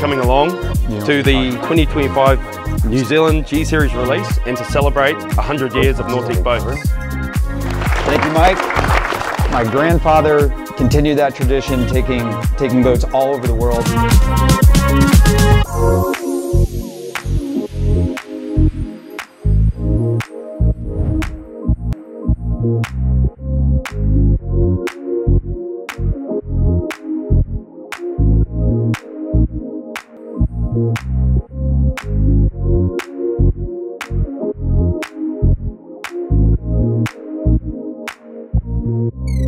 to the 2025 New Zealand G Series release and to celebrate 100 years of Nautique boats. Thank you, Mike. My grandfather continued that tradition, taking, taking boats all over the world. Thank you.